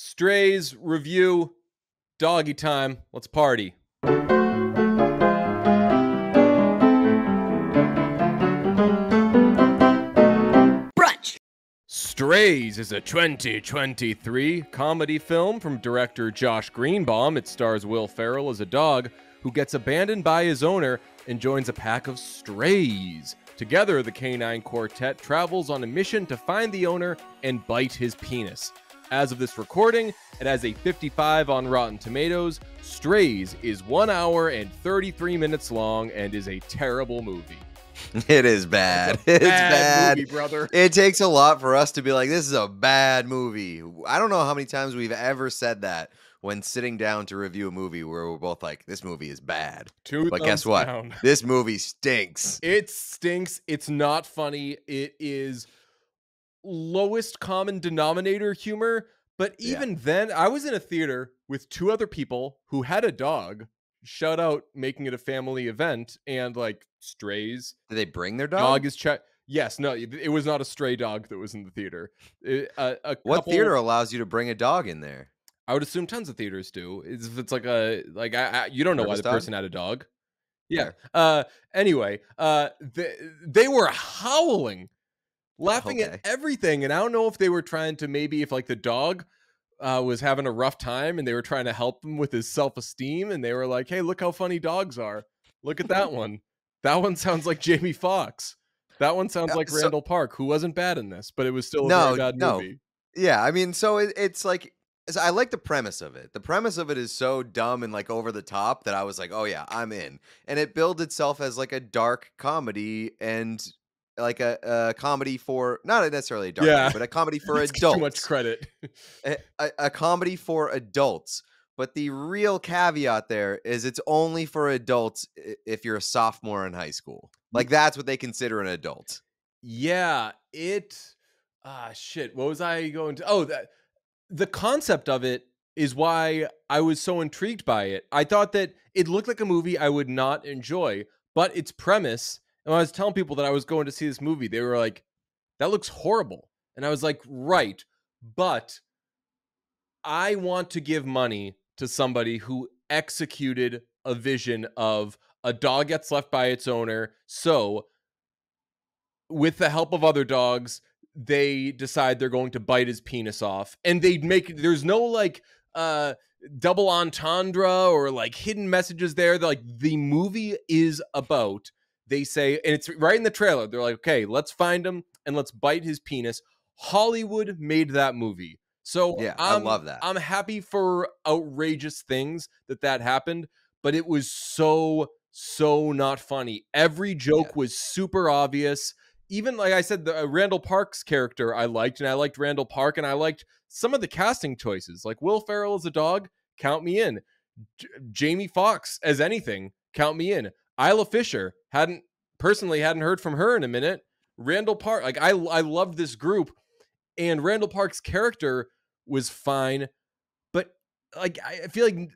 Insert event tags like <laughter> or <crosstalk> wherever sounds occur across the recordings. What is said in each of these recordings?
Strays review, doggy time. Let's party. Brunch. Strays is a 2023 comedy film from director Josh Greenbaum. It stars Will Ferrell as a dog who gets abandoned by his owner and joins a pack of strays. Together, the canine quartet travels on a mission to find the owner and bite his penis. As of this recording, it has a 55 on Rotten Tomatoes. Strays is 1 hour and 33 minutes long and is a terrible movie. <laughs> It is bad. It's Bad bad. movie, brother. It takes a lot for us to be like, this is a bad movie. I don't know how many times we've ever said that when sitting down to review a movie where we're both like, this movie is bad. Two But guess what? down. This movie stinks. It stinks. It's not funny. It is lowest common denominator humor. But Yeah. even then, I was in a theater with two other people who had a dog. Shout out making it a family event and like strays. Did they bring their Dog, dog? is check. Yes, no, it was not a stray dog that was in the theater. It- a, a what couple- theater allows you to bring a dog in there? I would assume tons of theaters do. Is if it's like a like I, I you don't know why the dog? person had a dog. Yeah. Fair. Uh. Anyway. Uh. They they were howling, laughing Okay. at everything, and I don't know if they were trying to maybe if like the dog. Uh, was having a rough time and they were trying to help him with his self-esteem and they were like hey look how funny dogs are look at that <laughs> one that one sounds like jamie Foxx. that one sounds Uh, like so- randall park who wasn't bad in this but it was still a No, bad no. movie Yeah, I mean, so it, it's like I like the premise of it. The premise of it is so dumb and like over the top that I was like, "Oh yeah, I'm in." And it billed itself as like a dark comedy and like a, a comedy for not necessarily a dark, Yeah. but a comedy <laughs> for adults. too much credit a, <laughs> a, a comedy for adults. But the real caveat there is it's only for adults if you're a sophomore in high school. Like that's what they consider an adult. Yeah, it ah shit. What was I going to Oh, that the concept of it is why I was so intrigued by it. I thought that it looked like a movie I would not enjoy, but its premise, and I was telling people that I was going to see this movie, they were like, that looks horrible. And I was like, right, but I want to give money to somebody who executed a vision of a dog gets left by its owner. So, with the help of other dogs, they decide they're going to bite his penis off. And they make there's no like uh double entendre or like hidden messages there. Like the movie is about they say and it's right in the trailer. They're like, "Okay, let's find him and let's bite his penis." Hollywood made that movie. So Yeah, I I'm, love that. I'm happy for outrageous things that that happened, but it was so so not funny. Every joke was super obvious. Even like I said, the uh, Randall Park's character I liked, and I liked Randall Park, and I liked some of the casting choices. Like Will Ferrell as a dog, count me in. J- Jamie Foxx as anything, count me in. Isla Fisher hadn't personally hadn't heard from her in a minute. Randall Park, like I I loved this group, and Randall Park's character was fine, but like I I feel like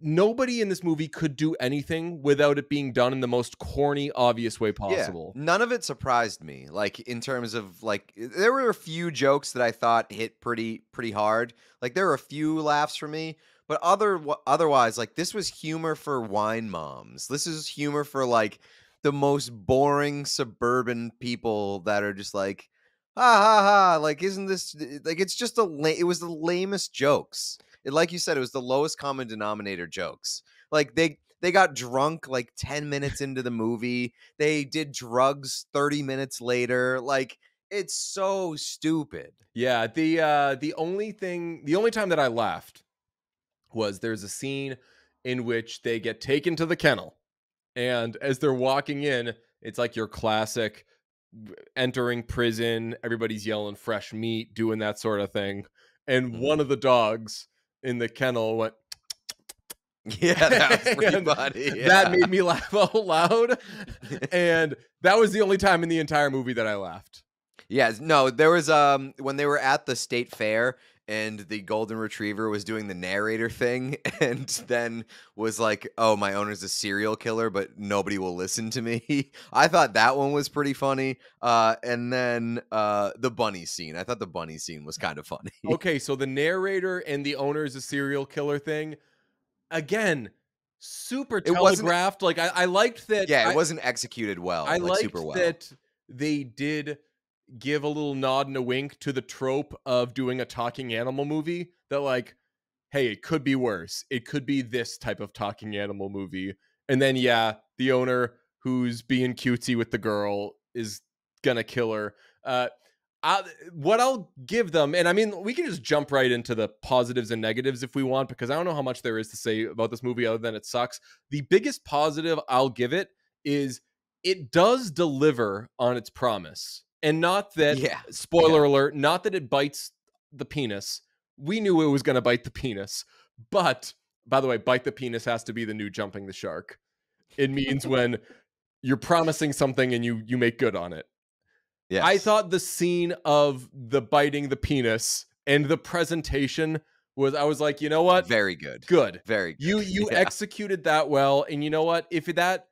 nobody in this movie could do anything without it being done in the most corny, obvious way possible. Yeah, none of it surprised me. Like in terms of like, there were a few jokes that I thought hit pretty pretty hard. Like there were a few laughs for me, but other otherwise, like this was humor for wine moms. This is humor for like the most boring suburban people that are just like, ha ha ha. Like, isn't this like? It's just a. La- it was the lamest jokes. It, like you said, it was the lowest common denominator jokes. Like they they got drunk like 10 minutes <laughs> into the movie. They did drugs 30 minutes later. Like it's so stupid. Yeah, the uh the only thing the only time that I laughed was there's a scene in which they get taken to the kennel. And as they're walking in, it's like your classic entering prison, everybody's yelling fresh meat, doing that sort of thing. And Mhm. one of the dogs in the kennel went <laughs> Yeah, that was <laughs> pretty funny. that made me <laughs> laugh out loud. and that was the only time in the entire movie that I laughed. Yes, no, there was um when they were at the state fair and the golden retriever was doing the narrator thing <laughs> and then was like, "Oh, my owner's a serial killer, but nobody will listen to me." <laughs> I thought that one was pretty funny. Uh, and then uh, the bunny scene. I thought the bunny scene was kind of funny. <laughs> Okay, so the narrator and the owner is a serial killer thing. Again, super It wasn't- telegraphed. Like I, I liked that. yeah, it I- wasn't executed well. I like liked super well. that they did give a little nod and a wink to the trope of doing a talking animal movie. That like, hey, it could be worse. It could be this type of talking animal movie. And then yeah, the owner who's being cutesy with the girl is gonna kill her. Uh, I, what I'll give them, and I mean, we can just jump right into the positives and negatives if we want, because I don't know how much there is to say about this movie other than it sucks. The biggest positive I'll give it is it does deliver on its promise. And not that, Yeah, spoiler alert, not that it bites the penis. We knew it was going to bite the penis. But by the way, bite the penis has to be the new jumping the shark. It means <laughs> when you're promising something and you you make good on it. Yes. I thought the scene of the biting the penis and the presentation was I was like, you know what? very good. Good. Very good. You <laughs> you Yeah. executed that well, and you know what? If that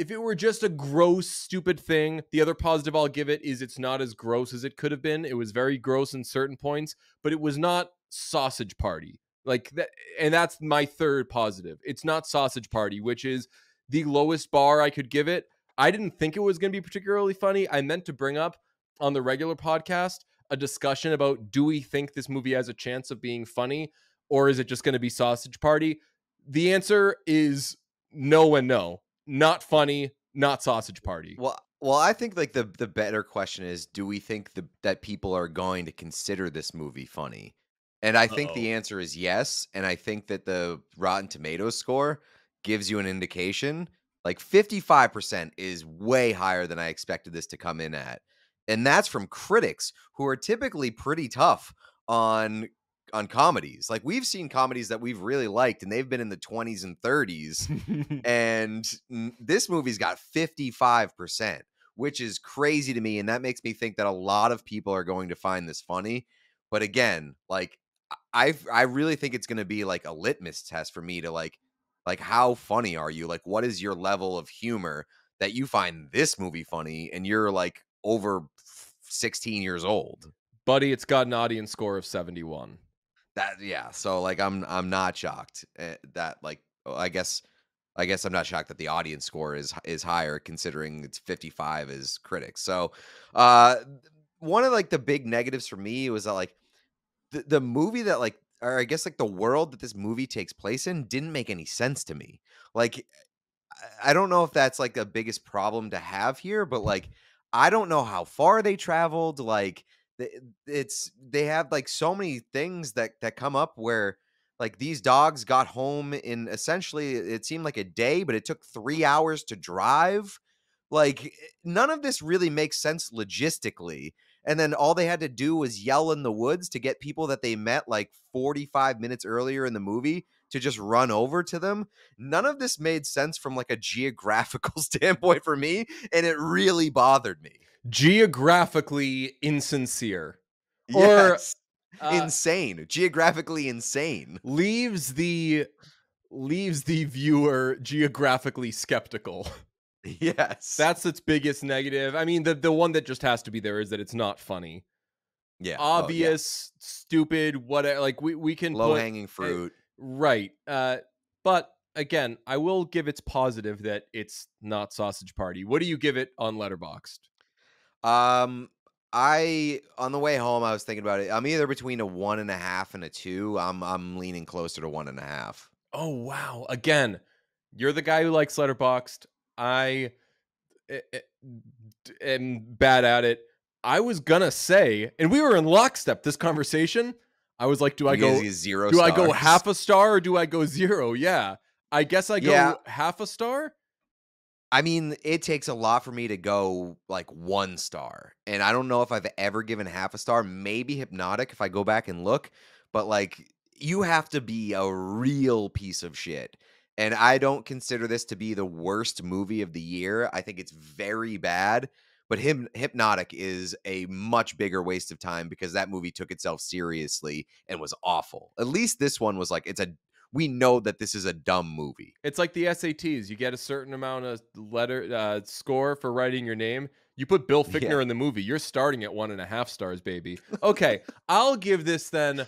if it were just a gross, stupid thing, the other positive I'll give it is it's not as gross as it could have been. It was very gross in certain points, but it was not sausage party. Like that, and that's my third positive. It's not sausage party, which is the lowest bar I could give it. I didn't think it was going to be particularly funny. I meant to bring up on the regular podcast a discussion about do we think this movie has a chance of being funny or is it just going to be sausage party? The answer is no and no. Not funny, not sausage party. Well, well, I think like the the better question is, do we think the, that people are going to consider this movie funny? And I think the answer is yes. And I think that the Rotten Tomatoes score gives you an indication. Like fifty five percent is way higher than I expected this to come in at, and that's from critics who are typically pretty tough on on comedies. Like we've seen comedies that we've really liked, and they've been in the twenties and thirties <laughs> and this movie's got 55% which is crazy to me and that makes me think that a lot of people are going to find this funny but again like i i really think it's going to be like a litmus test for me to like like how funny are you like what is your level of humor that you find this movie funny and you're like over 16 years old Buddy, it's got an audience score of 71. That yeah so like i'm i'm not shocked eh, that like oh, i guess i guess i'm not shocked that the audience score is is higher considering it's 55 as critics so uh one of like the big negatives for me was that like the, the movie that like or i guess like the world that this movie takes place in didn't make any sense to me like I- i don't know if that's like the biggest problem to have here but like i don't know how far they traveled like it's they have like so many things that that come up where like these dogs got home in essentially it seemed like a day but it took 3 hours to drive. Like eh, none of this really makes sense logistically and then all they had to do was yell in the woods to get people that they met like 45 minutes earlier in the movie to just run over to them none of this made sense from like a geographical <laughs> standpoint for me and it really bothered me Geographically insincere. Or, Yes. Uh, insane geographically insane leaves the leaves the viewer geographically skeptical. yes That's its biggest negative. I mean, the the one that just has to be there is that it's not funny. yeah oh, yeah. Obvious, stupid, whatever. Like we we can low put- hanging fruit Right. Uh, but again, I will give its positive that it's not sausage party. What do you give it on Letterboxd? um i on the way home i was thinking about it i'm either between a one and a half and a two i'm i'm leaning closer to one and a half Oh wow! Again, you're the guy who likes Letterboxd. I eh, eh, am bad at it. I was gonna say, and we were in lockstep this conversation. I was like, do I go? zero Do I go half a star or do I go zero? Yeah, I guess I go Yeah. half a star. I mean, it takes a lot for me to go like one star. And I don't know if I've ever given half a star. Maybe Hypnotic if I go back and look. But like, you have to be a real piece of shit. And I don't consider this to be the worst movie of the year. I think it's very bad. But him hypnotic is a much bigger waste of time because that movie took itself seriously and was awful at least this one was like it's a we know that this is a dumb movie It's like the SATs. You get a certain amount of letter uh, score for writing your name. You put Bill Yeah. Fickner in the movie. You're starting at one and a half stars, baby. Okay, I'll give this then.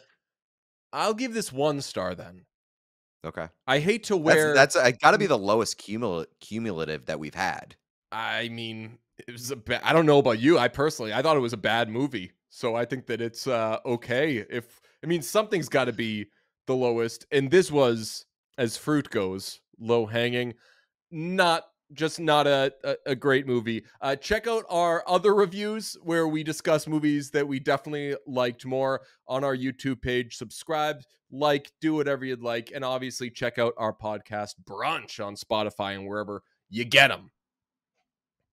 I'll give this one star then. okay I hate to wear. that's that's got to be the lowest cumul- cumulative that we've had I mean, it was a bad. I don't know about you. I personally, I thought it was a bad movie. So I think that it's uh, okay. If I mean, something's got to be the lowest, and this was, as fruit goes, low hanging. Not just not a, a, a great movie. Uh, check out our other reviews where we discuss movies that we definitely liked more on our YouTube page. Subscribe, like, do whatever you'd like, and obviously check out our podcast Brunch on Spotify and wherever you get them.